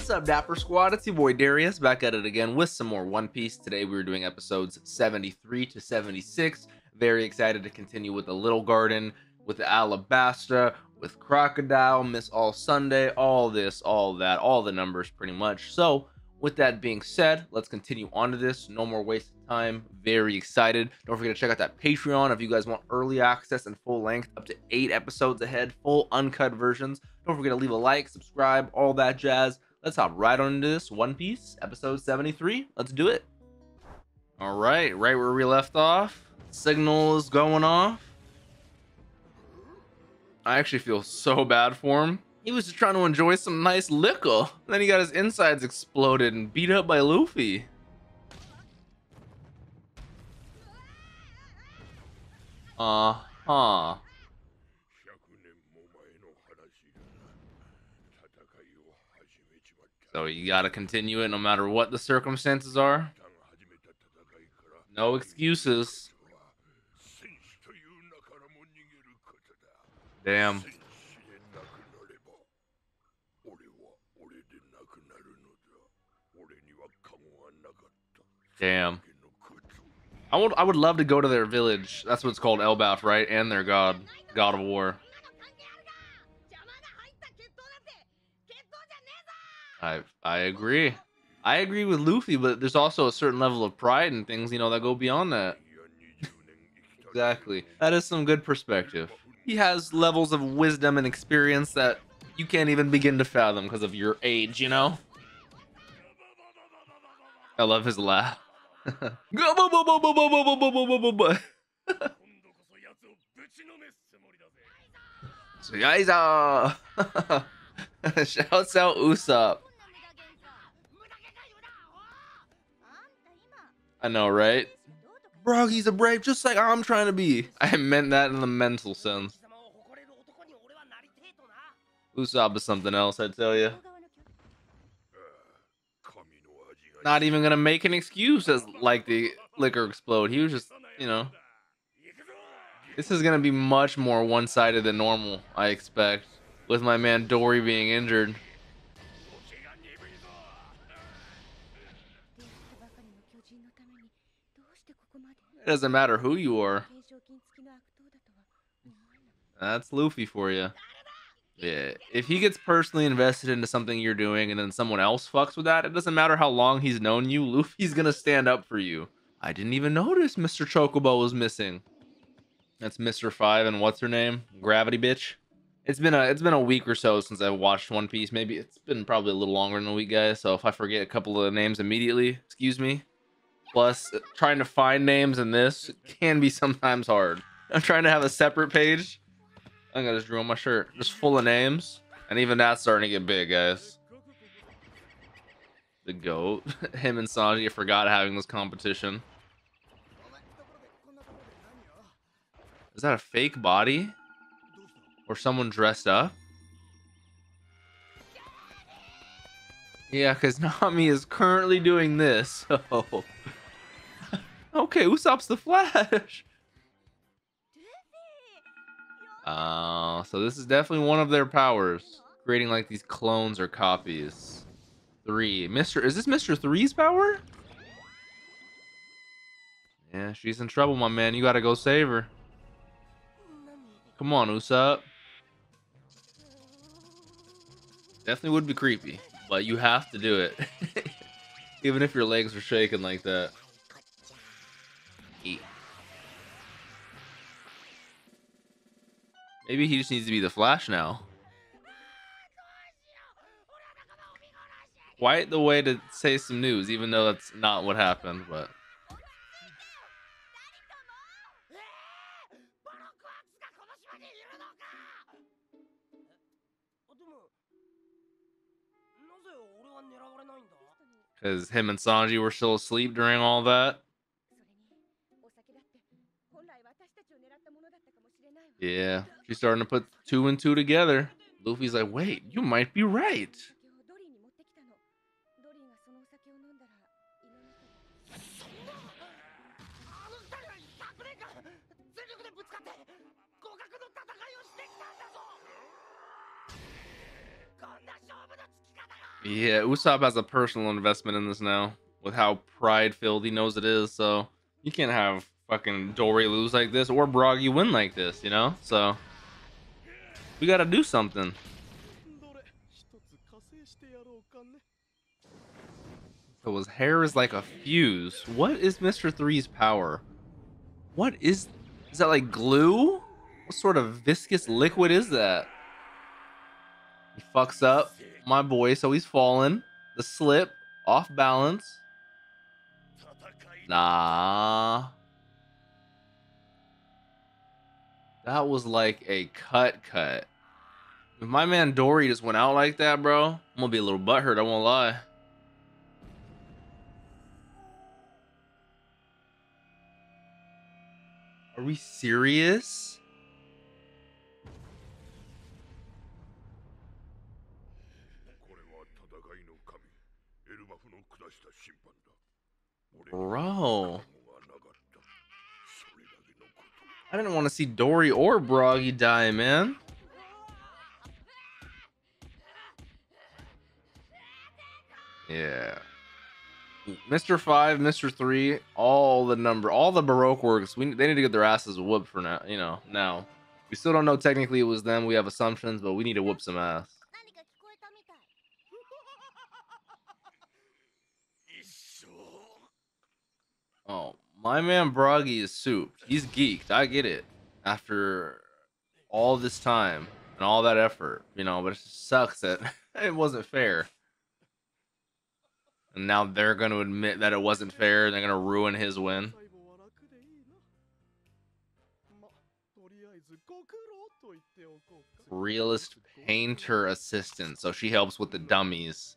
What's up, Dapper Squad? It's your boy Darius back at it again with some more One Piece. Today we are doing episodes 73 to 76. Very excited to continue with the Little Garden, with the Alabasta, with Crocodile, Miss All Sunday, all this, all that, all the numbers pretty much. So, with that being said, let's continue on to this. No more wasted time. Very excited. Don't forget to check out that Patreon if you guys want early access and full length, up to eight episodes ahead, full uncut versions. Don't forget to leave a like, subscribe, all that jazz. Let's hop right on into this One Piece episode 73. Let's do it. All right, right where we left off. Signal is going off. I actually feel so bad for him. He was just trying to enjoy some nice liquor. Then he got his insides exploded and beat up by Luffy. Uh-huh. So you gotta continue it no matter what the circumstances are. No excuses. Damn. Damn. I would I would love to go to their village. That's what it's called, Elbaf, right? And their god, god of war. I I agree. I agree with Luffy, but there's also a certain level of pride and things, you know, that go beyond that. exactly. That is some good perspective. He has levels of wisdom and experience that you can't even begin to fathom because of your age, you know? I love his laugh. shouts out Usopp. I know, right? Bro, he's a brave, just like I'm trying to be. I meant that in the mental sense. Usopp is something else, I tell you. Not even gonna make an excuse as like the liquor explode. He was just, you know. This is gonna be much more one-sided than normal, I expect, with my man Dorry being injured. Doesn't matter who you are. That's Luffy for you. Yeah, if he gets personally invested into something you're doing and then someone else fucks with that, it doesn't matter how long he's known you, Luffy's gonna stand up for you. I didn't even notice Mr. Chocobo was missing. That's Mr. Five and what's her name? Gravity bitch. It's been a it's been a week or so since I watched One Piece. Maybe it's been probably a little longer than a week, guys. So if I forget a couple of the names immediately, excuse me. Plus, uh, trying to find names in this can be sometimes hard. I'm trying to have a separate page. I'm gonna just on my shirt, just full of names, and even that's starting to get big, guys. The goat, him and Sanji forgot having this competition. Is that a fake body? Or someone dressed up? Yeah, because Nami is currently doing this. So. Oh. Okay, Usopp's the Flash. Uh, so this is definitely one of their powers. Creating like these clones or copies. Three. Mr. Is this Mr. Three's power? Yeah, she's in trouble, my man. You gotta go save her. Come on, Usopp. Definitely would be creepy, but you have to do it. Even if your legs are shaking like that. Maybe he just needs to be the Flash now. Quite the way to say some news, even though that's not what happened, but... Because him and Sanji were still asleep during all that. Yeah, she's starting to put two and two together. Luffy's like, wait, you might be right. Yeah, Usopp has a personal investment in this now with how pride filled he knows it is. So you can't have fucking Dorry lose like this or Broggy win like this, you know? So we gotta do something. So his hair is like a fuse. What is Mr. Three's power? What is... Is that like glue? What sort of viscous liquid is that? He fucks up my boy, so he's falling. The slip, off balance. Nah. That was like a cut cut. If my man Dorry just went out like that, bro, I'm gonna be a little butthurt, I won't lie. Are we serious? Bro. I didn't want to see Dorry or Broggy die, man. Yeah. Mr. Five, Mr. Three, all the number, all the Baroque works. We they need to get their asses whooped for now. You know, now we still don't know technically it was them. We have assumptions, but we need to whoop some ass. Oh my man Broggy is souped. He's geeked. I get it. After all this time and all that effort, you know, but it sucks that it wasn't fair. And now they're going to admit that it wasn't fair they're going to ruin his win. Realist painter assistant. So she helps with the dummies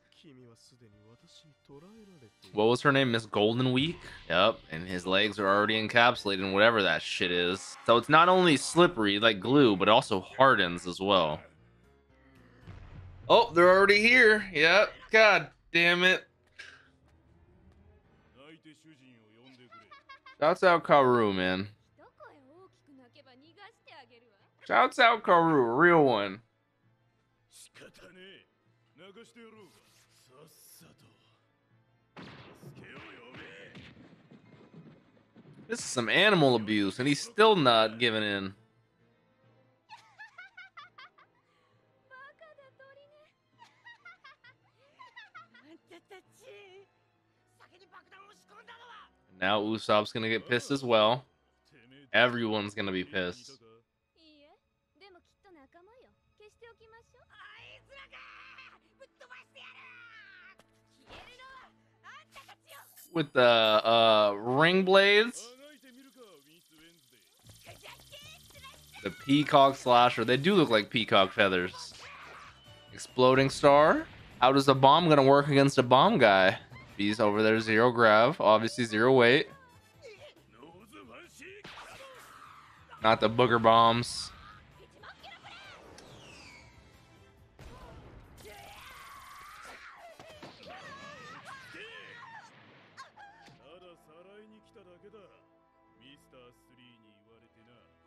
what was her name? Miss Golden Week. Yep, and his legs are already encapsulated in whatever that shit is. So it's not only slippery like glue, but also hardens as well. Oh, they're already here. Yep. God damn it. Shouts out Karu, man. Shouts out Karu, real one. This is some animal abuse, and he's still not giving in. Now Usopp's gonna get pissed as well. Everyone's gonna be pissed. With the uh, ring blades? The peacock slasher. They do look like peacock feathers. Exploding star. How does a bomb gonna work against a bomb guy? He's over there, zero grav, obviously zero weight. Not the booger bombs.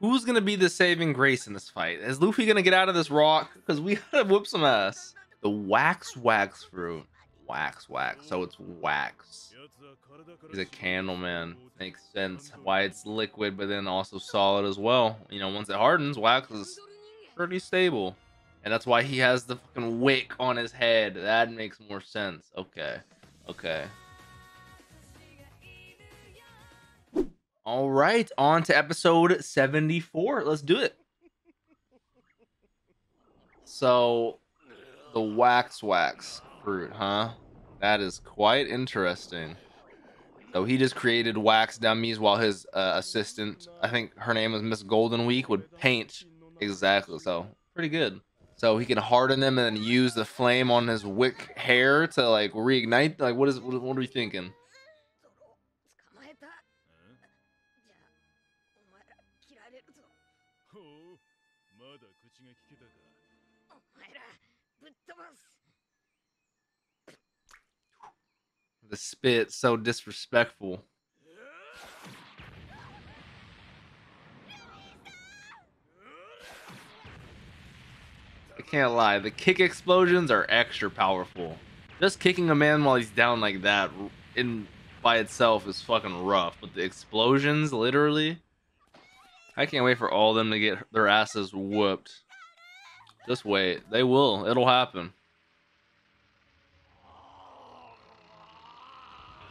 who's gonna be the saving grace in this fight? Is Luffy gonna get out of this rock? Because we gotta whoop some ass. The wax wax fruit. Wax wax. So it's wax. He's a candle man. Makes sense why it's liquid, but then also solid as well. You know, once it hardens, wax is pretty stable. And that's why he has the fucking wick on his head. That makes more sense. Okay. Okay. All right, on to episode 74. Let's do it. So, the wax wax fruit, huh? That is quite interesting. So he just created wax dummies while his uh, assistant, I think her name was Miss Golden Week, would paint exactly. So pretty good. So he can harden them and then use the flame on his wick hair to like reignite. Like what is what, what are we thinking? The spit so disrespectful. I can't lie, the kick explosions are extra powerful. Just kicking a man while he's down like that in by itself is fucking rough. But the explosions, literally, I can't wait for all of them to get their asses whooped. Just wait. They will. It'll happen.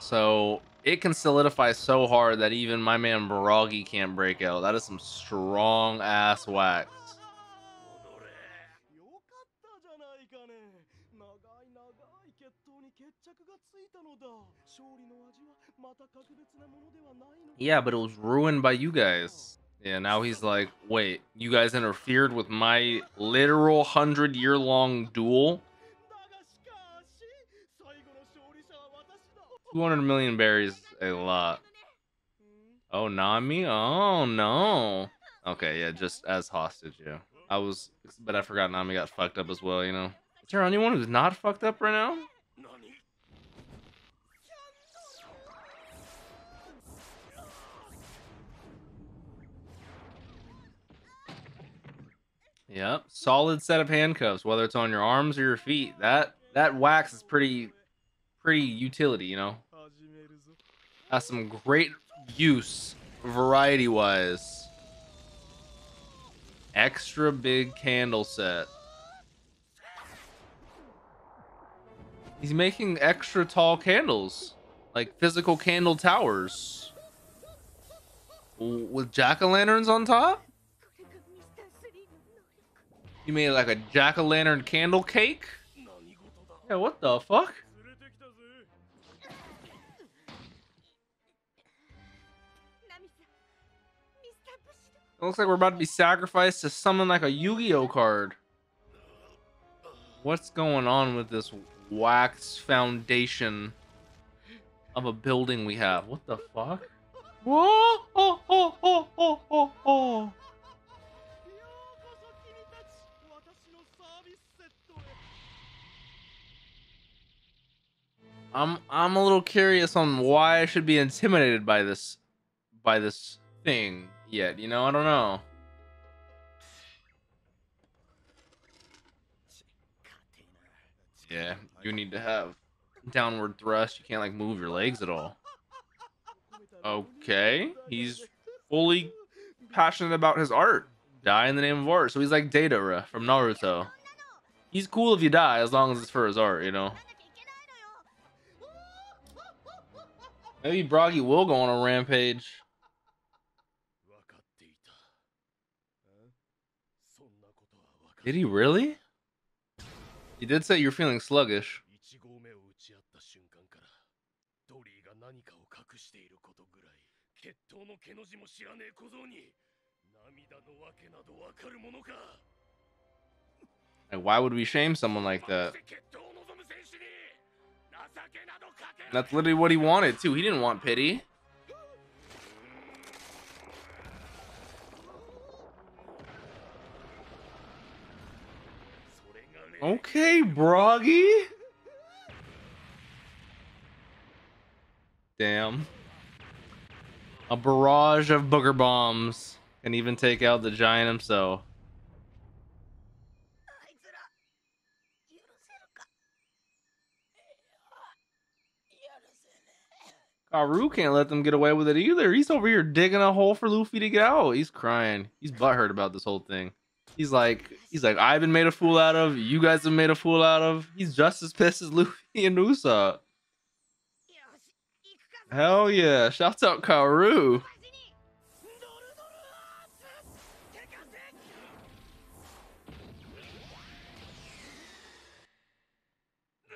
So it can solidify so hard that even my man Baragi can't break out. That is some strong ass wax. Yeah, but it was ruined by you guys. Yeah, now he's like, wait, you guys interfered with my literal hundred year long duel? 200 million berries a lot. Oh, Nami? Oh, no. Okay, yeah, just as hostage, yeah. I was, but I forgot Nami got fucked up as well, you know? Is there anyone who's not fucked up right now? Yep, solid set of handcuffs, whether it's on your arms or your feet. That that wax is pretty, pretty utility, you know has some great use variety wise. Extra big candle set. He's making extra tall candles, like physical candle towers with jack-o'-lanterns on top. You made like a jack-o'-lantern candle cake? Yeah, what the fuck? It looks like we're about to be sacrificed to summon like a Yu-Gi-Oh card. What's going on with this wax foundation of a building we have? What the fuck? Whoa! Oh, oh, oh, oh, oh, oh. I'm I'm a little curious on why I should be intimidated by this by this thing yet. You know, I don't know. Yeah, you need to have downward thrust. You can't like move your legs at all. Okay, he's fully passionate about his art. Die in the name of art. So he's like Deidara from Naruto. He's cool if you die, as long as it's for his art, you know. Maybe Broggy will go on a rampage. Did he really? He did say you're feeling sluggish. Like, why would we shame someone like that? That's literally what he wanted, too. He didn't want pity. Okay, Broggy. Damn. A barrage of booger bombs can even take out the giant himself. Karu can't let them get away with it either. He's over here digging a hole for Luffy to get out. He's crying. He's butthurt about this whole thing. He's like, he's like, I've been made a fool out of. You guys have made a fool out of. He's just as pissed as Luffy and Usopp. Hell yeah! Shouts out Karu.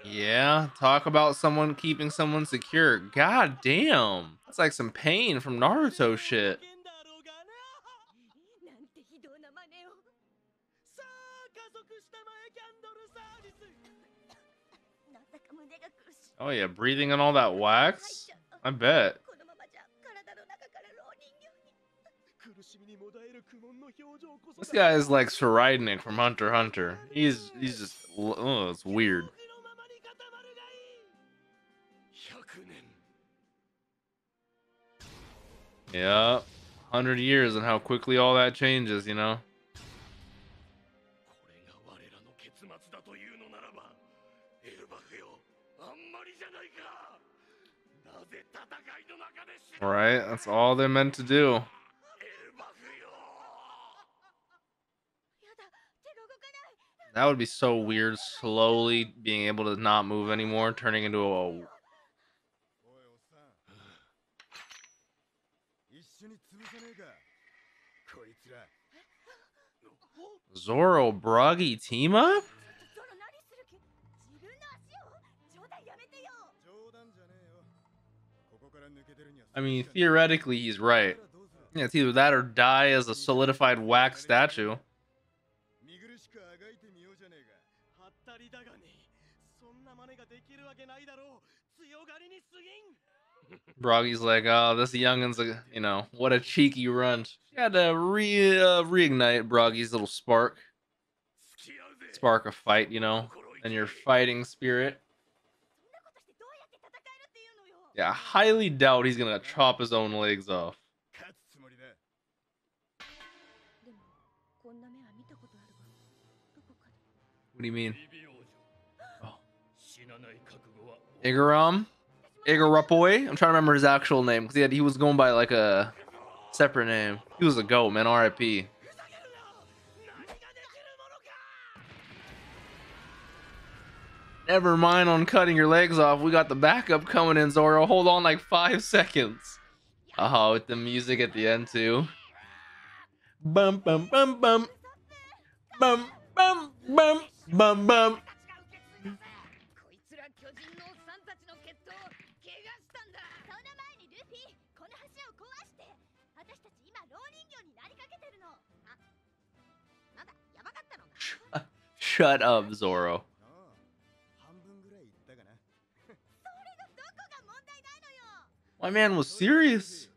Yeah, talk about someone keeping someone secure. God damn. That's like some pain from Naruto shit. Oh yeah, breathing in all that wax? I bet. This guy is like Saridnik from Hunter Hunter. He's he's just oh, it's weird. Yeah, hundred years and how quickly all that changes, you know. Right? That's all they're meant to do. That would be so weird, slowly being able to not move anymore, turning into a... Zoro Broggy team up? I mean, theoretically, he's right. Yeah, it's either that or die as a solidified wax statue. Broggy's like, oh, this youngin's a, you know, what a cheeky runt. She had to re uh, reignite Broggy's little spark. Spark a fight, you know, and your fighting spirit. Yeah, I highly doubt he's gonna chop his own legs off. What do you mean? Oh. Igaram? Igarapoy? I'm trying to remember his actual name because he, had, he was going by like a separate name. He was a goat, man. R.I.P. Never mind on cutting your legs off. We got the backup coming in, Zoro. Hold on like five seconds. Oh, with the music at the end too. Bum bum bum bum. Bum bum bum bum bum. Shut up, Zoro. My man was serious.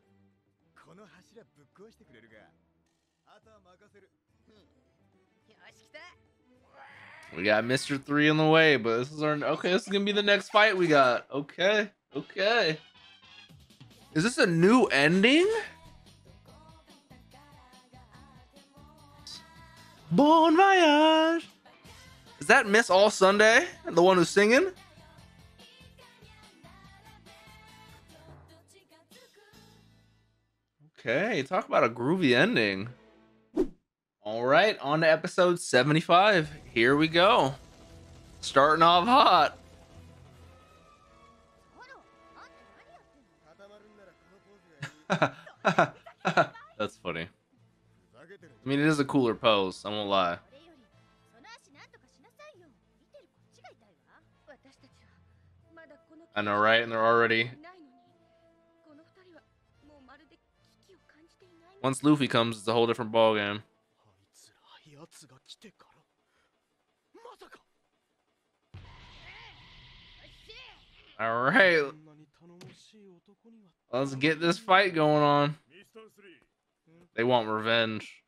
We got Mr. 3 in the way, but this is our... Okay, this is going to be the next fight we got. Okay, okay. Is this a new ending? Bon voyage! Is that Miss All Sunday? The one who's singing? Okay, talk about a groovy ending. All right, on to episode 75. Here we go. Starting off hot. That's funny. I mean, it is a cooler pose, I won't lie. I know, right? And they're already Once Luffy comes, it's a whole different ballgame. Alright. Let's get this fight going on. They want revenge.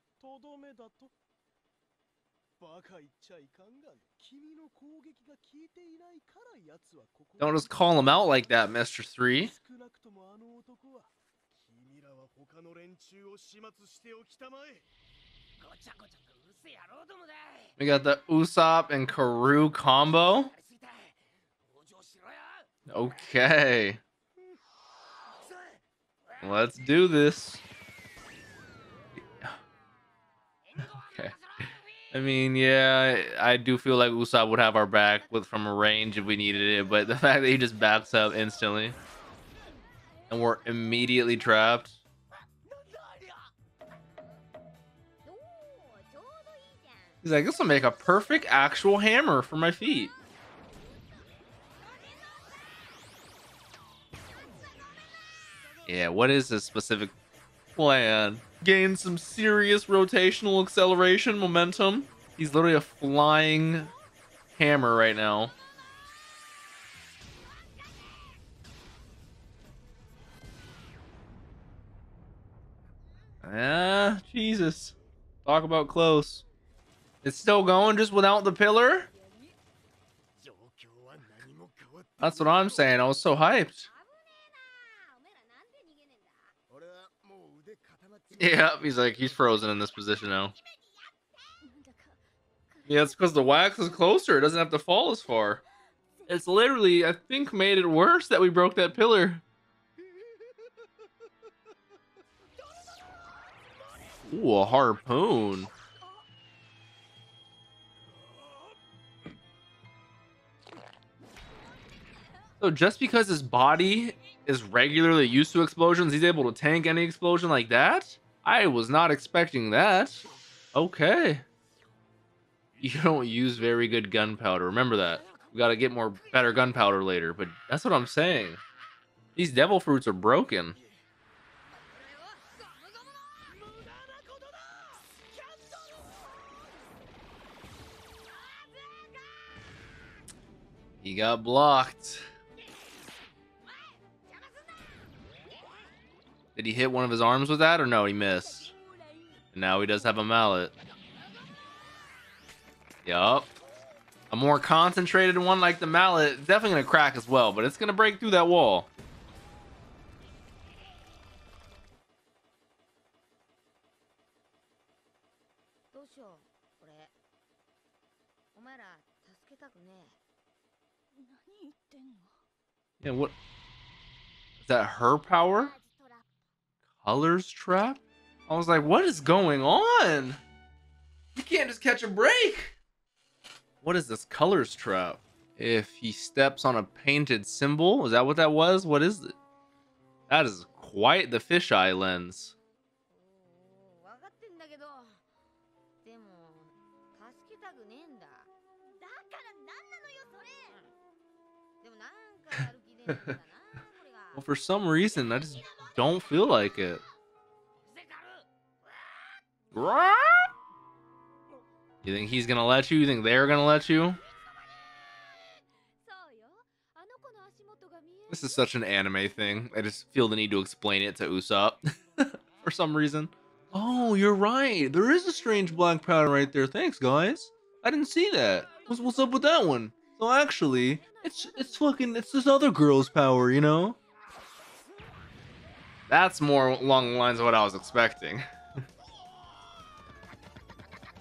Don't just call him out like that, Mr. 3. 他の連中を始末しておきたまえごちゃごちゃとうるせえ野郎どもだ We got the Usopp and Karu combo. やりすぎた往生しろよ Okay, さ let's do this. Okay. I mean, yeah, I I do feel like Usopp would have our back with from a range if we needed it, but the fact that he just backs up instantly and we're immediately trapped. He's like, this will make a perfect actual hammer for my feet. Yeah, what is his specific plan? Gain some serious rotational acceleration momentum. He's literally a flying hammer right now. Ah, Jesus. Talk about close. It's still going just without the pillar? That's what I'm saying. I was so hyped. Yeah, he's like, he's frozen in this position now. Yeah, it's because the wax is closer. It doesn't have to fall as far. It's literally, I think, made it worse that we broke that pillar. Ooh, a harpoon. So just because his body is regularly used to explosions, he's able to tank any explosion like that? I was not expecting that. Okay. You don't use very good gunpowder. Remember that. We gotta get more better gunpowder later, but that's what I'm saying. These devil fruits are broken. He got blocked. Did he hit one of his arms with that or no? He missed. And now he does have a mallet. Yup. A more concentrated one like the mallet, definitely going to crack as well, but it's going to break through that wall. Yeah, what? Is that her power? colors trap? I was like, what is going on? You can't just catch a break. What is this colors trap? If he steps on a painted symbol, is that what that was? What is it? That is quite the fisheye lens. well, for some reason, I just don't feel like it. You think he's gonna let you? You think they're gonna let you? This is such an anime thing. I just feel the need to explain it to Usopp for some reason. Oh, you're right. There is a strange black pattern right there. Thanks, guys. I didn't see that. What's, what's up with that one? So actually, it's it's fucking it's this other girl's power, you know? That's more along the lines of what I was expecting.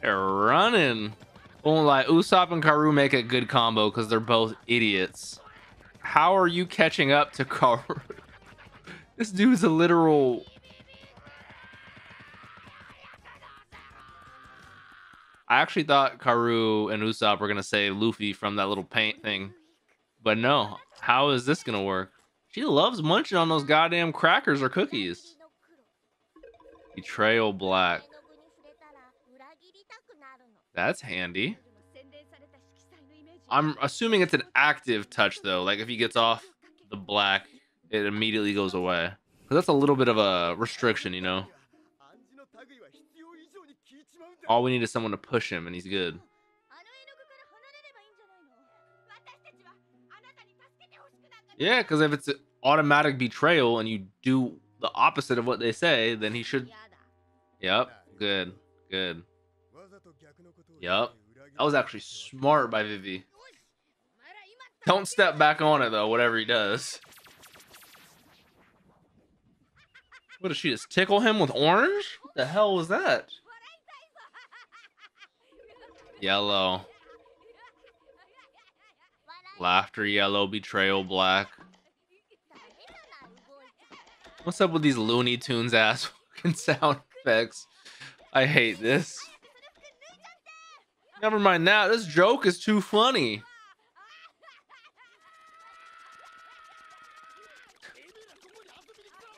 they're running. Won't lie, Usopp and Karu make a good combo because they're both idiots. How are you catching up to Karu? this dude's a literal. I actually thought Karu and Usopp were gonna say Luffy from that little paint thing, but no. How is this gonna work? She loves munching on those goddamn crackers or cookies. Betrayal Black. That's handy. I'm assuming it's an active touch, though. Like, if he gets off the black, it immediately goes away. Because that's a little bit of a restriction, you know? All we need is someone to push him, and he's good. Yeah, because if it's automatic betrayal and you do the opposite of what they say, then he should. Yep. Good. Good. Yep. That was actually smart by Vivi. Don't step back on it though, whatever he does. What does she just tickle him with orange? What the hell was that? Yellow. Laughter yellow, betrayal black. What's up with these Looney Tunes ass fucking sound effects? I hate this. Never mind that. This joke is too funny.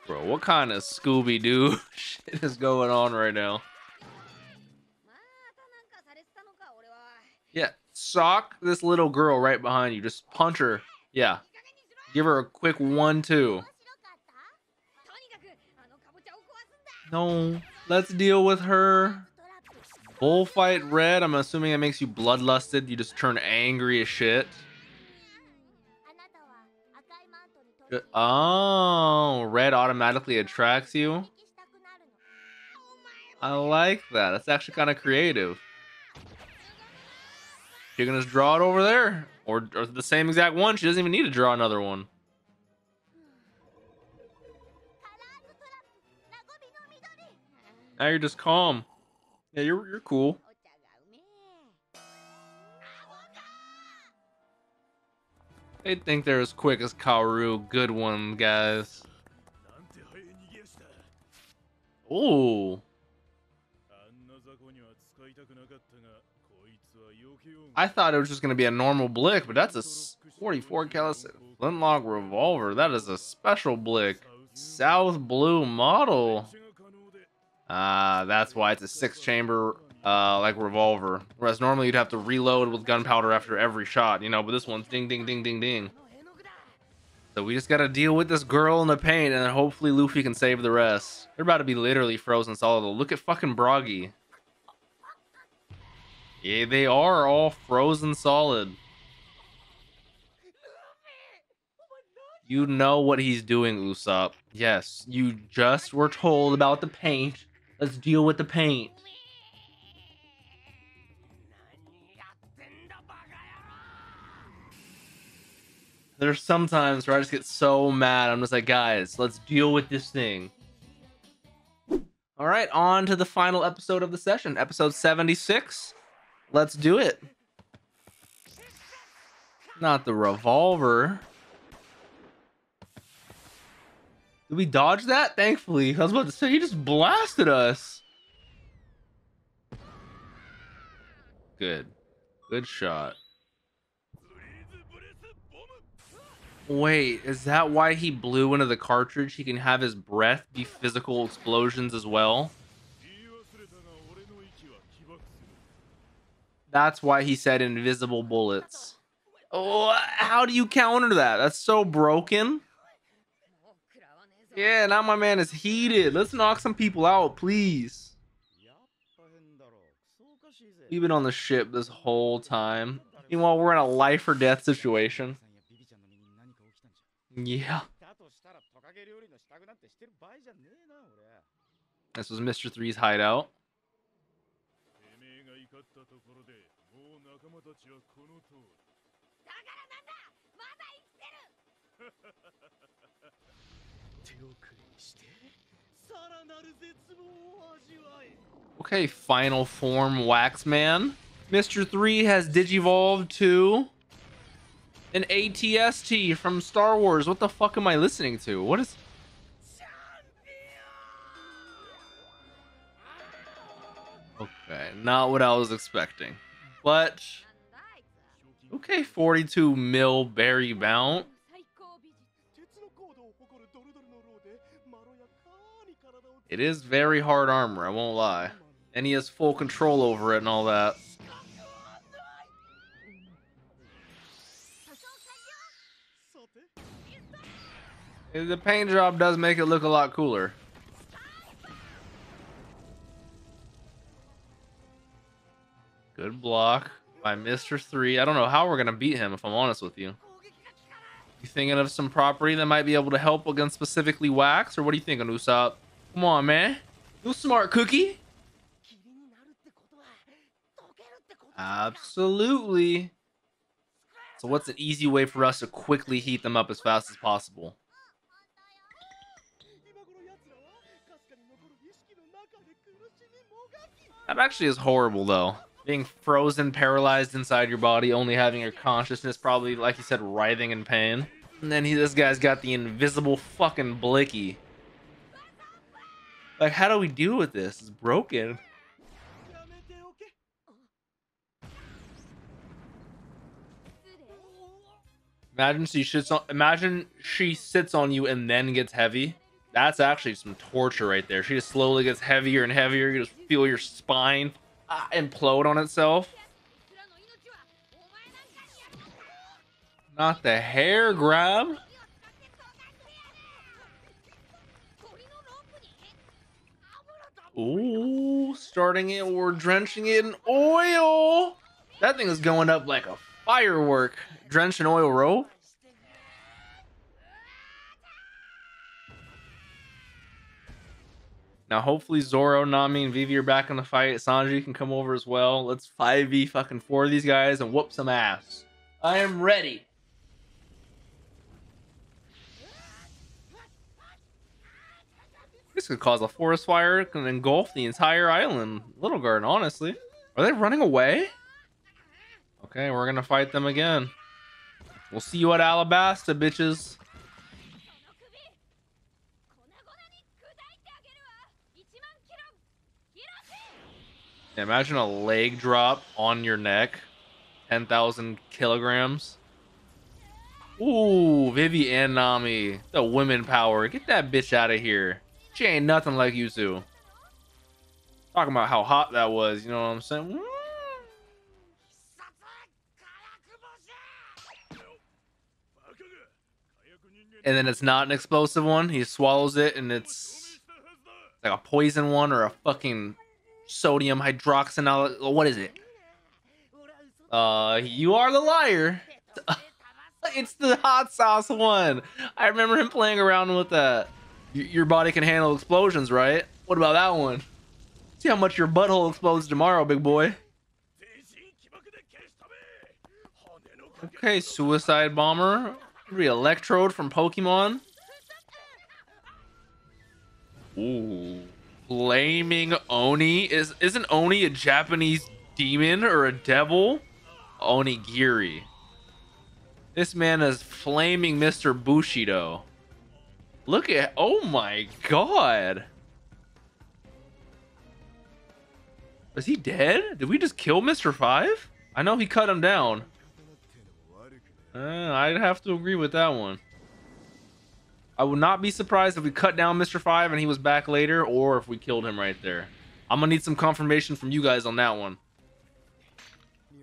Bro, what kind of Scooby Doo shit is going on right now? sock this little girl right behind you. Just punch her. Yeah. Give her a quick one, two. No. Let's deal with her. Bullfight red. I'm assuming that makes you bloodlusted. You just turn angry as shit. Oh, red automatically attracts you. I like that. That's actually kind of creative. She can just draw it over there. Or, or the same exact one. She doesn't even need to draw another one. Now you're just calm. Yeah, you're, you're cool. They'd think they're as quick as Karu. Good one, guys. Oh. I thought it was just going to be a normal blick, but that's a 44 caliber flintlock revolver. That is a special blick. South Blue model. Uh, that's why it's a six chamber uh, like revolver. Whereas normally you'd have to reload with gunpowder after every shot, you know, but this one's ding, ding, ding, ding, ding. So we just gotta deal with this girl in the paint and then hopefully Luffy can save the rest. They're about to be literally frozen solid. Look at fucking Broggy. Yeah, they are all frozen solid. You know what he's doing, Usopp. Yes, you just were told about the paint. Let's deal with the paint. There's sometimes where I just get so mad. I'm just like, guys, let's deal with this thing. All right, on to the final episode of the session, episode 76. Let's do it. Not the revolver. Did we dodge that? Thankfully. I was about to say, he just blasted us. Good. Good shot. Wait, is that why he blew into the cartridge? He can have his breath be physical explosions as well? That's why he said invisible bullets. Oh, how do you counter that? That's so broken. Yeah, now my man is heated. Let's knock some people out, please. We've been on the ship this whole time. Meanwhile, we're in a life or death situation. Yeah. This was Mr. Three's hideout. Okay, final form Waxman. Mr. 3 has digivolved to an ATST from Star Wars. What the fuck am I listening to? What is... Okay, not what I was expecting. But... Okay, 42 mil Berry Bount. It is very hard armor, I won't lie. And he has full control over it and all that. The paint job does make it look a lot cooler. Good block by Mr. 3. I don't know how we're going to beat him, if I'm honest with you. You thinking of some property that might be able to help against specifically Wax, or what are you thinking, Usopp? Come on, man. You smart cookie. Absolutely. So what's an easy way for us to quickly heat them up as fast as possible? That actually is horrible, though. Being frozen, paralyzed inside your body, only having your consciousness probably, like you said, writhing in pain. And then he, this guy's got the invisible fucking Blicky. Like, how do we deal with this? It's broken. Imagine she sits on, imagine she sits on you and then gets heavy. That's actually some torture right there. She just slowly gets heavier and heavier. You just feel your spine ah, implode on itself. Not the hair grab. Ooh, starting it. We're drenching it in oil. That thing is going up like a firework. Drenched in oil rope. Now, hopefully, Zoro, Nami, and Vivi are back in the fight. Sanji can come over as well. Let's 5v fucking four of these guys and whoop some ass. I am ready. This could cause a forest fire, it can engulf the entire island, Little Garden, honestly. Are they running away? Okay, we're gonna fight them again. We'll see you at Alabasta, bitches. Yeah, imagine a leg drop on your neck. 10,000 kilograms. Ooh, Vivi and Nami. The women power. Get that bitch out of here. She ain't nothing like you two. Talking about how hot that was, you know what I'm saying? And then it's not an explosive one. He swallows it and it's like a poison one or a fucking sodium hydroxynol. What is it? Uh, you are the liar. it's the hot sauce one. I remember him playing around with that your body can handle explosions, right? What about that one? See how much your butthole explodes tomorrow, big boy. Okay, Suicide Bomber. Re Electrode from Pokemon. Ooh. Flaming Oni. Is, isn't Oni a Japanese demon or a devil? Onigiri. This man is flaming Mr. Bushido. Look at oh my god. Is he dead? Did we just kill Mr. Five? I know he cut him down. Uh, I'd have to agree with that one. I would not be surprised if we cut down Mr. Five and he was back later, or if we killed him right there. I'm gonna need some confirmation from you guys on that one.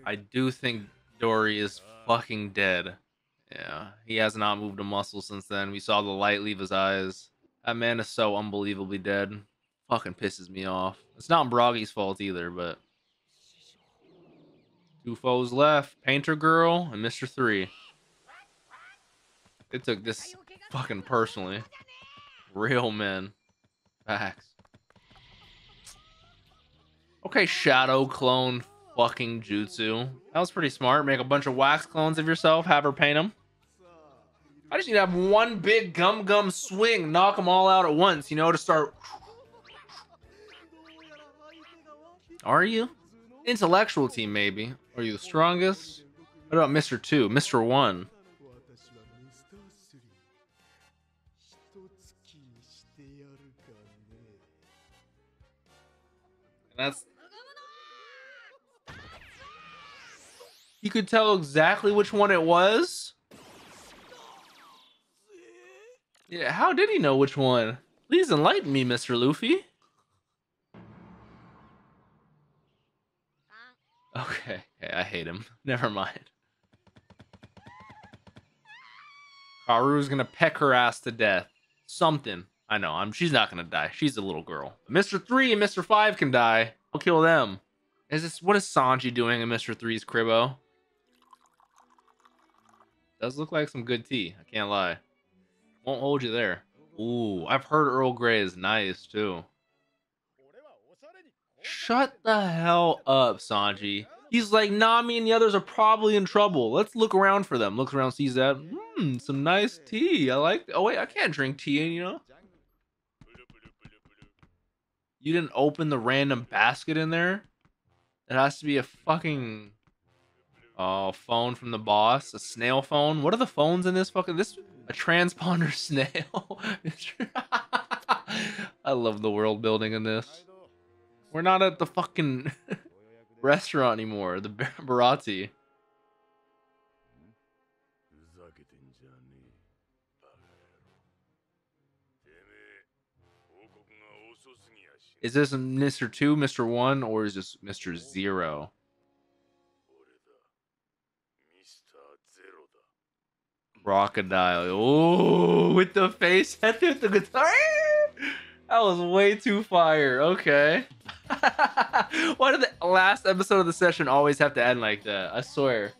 I do think Dorry is fucking dead. Yeah, he has not moved a muscle since then. We saw the light leave his eyes. That man is so unbelievably dead. Fucking pisses me off. It's not Broggy's fault either, but two foes left: Painter Girl and Mister Three. They took this fucking personally. Real men. Facts. Okay, Shadow Clone fucking Jutsu. That was pretty smart. Make a bunch of wax clones of yourself, have her paint them. I just need to have one big gum gum swing, knock them all out at once, you know, to start. Are you? Intellectual team, maybe. Are you the strongest? What about Mr. 2? Mr. 1? that's you could tell exactly which one it was Yeah, how did he know which one? Please enlighten me, Mr. Luffy. Okay, okay, I hate him. Never mind. Karu's gonna peck her ass to death. Something. I know. I'm. She's not gonna die. She's a little girl. Mr. Three and Mr. Five can die. I'll kill them. Is this what is Sanji doing in Mr. Three's cribbo? Does look like some good tea. I can't lie. Won't hold you there. Ooh, I've heard Earl Grey is nice too. Shut the hell up, Sanji. He's like, Nami and the others are probably in trouble. Let's look around for them. Looks around, sees that. Hmm, some nice tea. I like. Oh wait, I can't drink tea, you know. You didn't open the random basket in there. It has to be a fucking oh phone from the boss, a snail phone. What are the phones in this fucking? This a transponder snail. I love the world building in this. We're not at the fucking restaurant anymore, the Bar Baratie. Is this Mr. 2, Mr. 1, or is this Mr. 0? Crocodile. Oh, with the face with the guitar. That was way too fire. Okay. Why did the last episode of the session always have to end like that? I swear.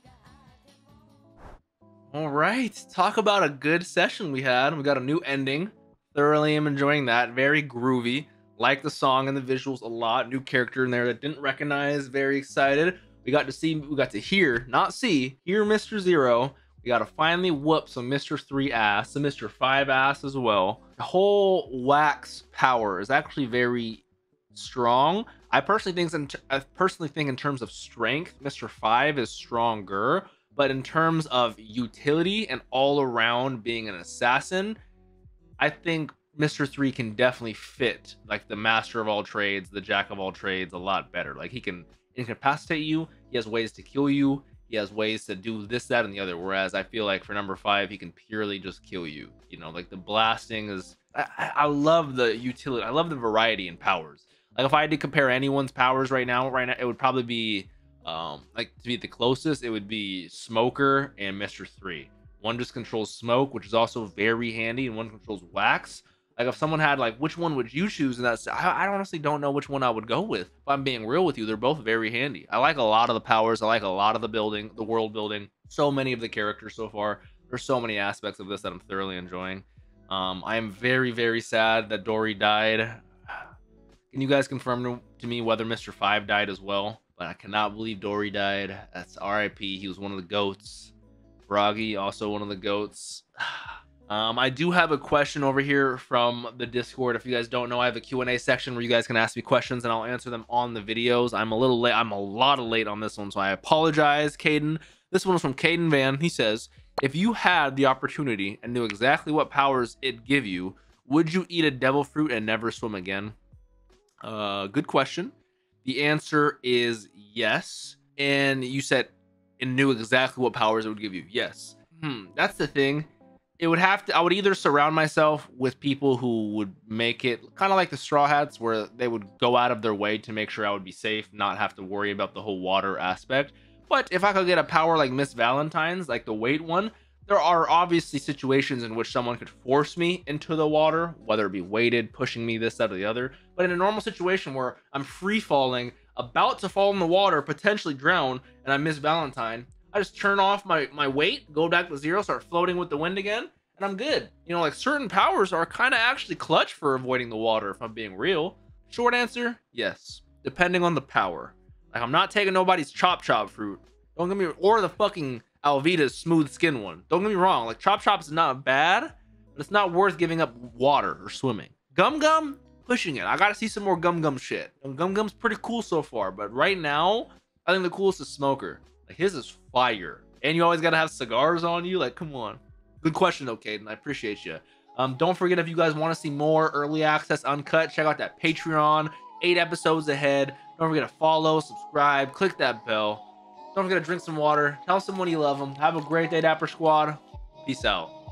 All right. Talk about a good session we had. We got a new ending. Thoroughly am enjoying that. Very groovy. Like the song and the visuals a lot. New character in there that didn't recognize. Very excited. We got to see, we got to hear, not see, hear Mr. Zero. We got to finally whoop some Mr. 3 ass, some Mr. 5 ass as well. The whole wax power is actually very strong. I personally think in, I personally think in terms of strength, Mr. 5 is stronger, But in terms of utility and all around being an assassin, I think Mr. 3 can definitely fit like the master of all trades, the jack of all trades a lot better. Like he can incapacitate you, he has ways to kill you, he has ways to do this, that, and the other. Whereas I feel like for number five, he can purely just kill you. You know, like the blasting is. I, I love the utility. I love the variety in powers. Like if I had to compare anyone's powers right now, right now, it would probably be um like to be the closest, it would be Smoker and Mr. Three. One just controls smoke, which is also very handy, and one controls wax. Like if someone had like, which one would you choose? And that's I, I honestly don't know which one I would go with. If I'm being real with you, they're both very handy. I like a lot of the powers. I like a lot of the building, the world building. So many of the characters so far. There's so many aspects of this that I'm thoroughly enjoying. Um, I am very very sad that Dorry died. Can you guys confirm to, me whether Mr. Five died as well? But I cannot believe Dorry died. That's R.I.P. He was one of the goats. Broggy, also one of the goats. Um, I do have a question over here from the Discord. If you guys don't know, I have a Q&A section where you guys can ask me questions and I'll answer them on the videos. I'm a little late. I'm a lot of late on this one, so I apologize, Caden. This one is from Caden Van. He says, if you had the opportunity and knew exactly what powers it'd give you, would you eat a devil fruit and never swim again? Uh, good question. The answer is yes. And you said and knew exactly what powers it would give you. Yes. Hmm, that's the thing it would have to i would either surround myself with people who would make it kind of like the straw hats where they would go out of their way to make sure i would be safe not have to worry about the whole water aspect. But if i could get a power like miss valentine's like the weight one there are obviously situations in which someone could force me into the water whether it be weighted pushing me this that or the other. But in a normal situation where i'm free falling about to fall in the water potentially drown and i miss valentine I just turn off my my weight, go back to zero, start floating with the wind again, and I'm good. You know, like certain powers are kind of actually clutch for avoiding the water. If I'm being real, short answer, yes, depending on the power. Like I'm not taking nobody's chop chop fruit. Don't get me or the fucking Alvida's smooth skin one. Don't get me wrong. Like chop chop is not bad, but it's not worth giving up water or swimming. Gum gum, pushing it. I gotta see some more gum gum shit. Gum gum's pretty cool so far, but right now, I think the coolest is smoker. His is fire. And you always gotta have cigars on you. Like, come on. Good question though, Caden. I appreciate you. Um, don't forget if you guys want to see more early access uncut, check out that Patreon. Eight episodes ahead. Don't forget to follow, subscribe, click that bell. Don't forget to drink some water. Tell someone you love them. Have a great day, Dapper Squad. Peace out.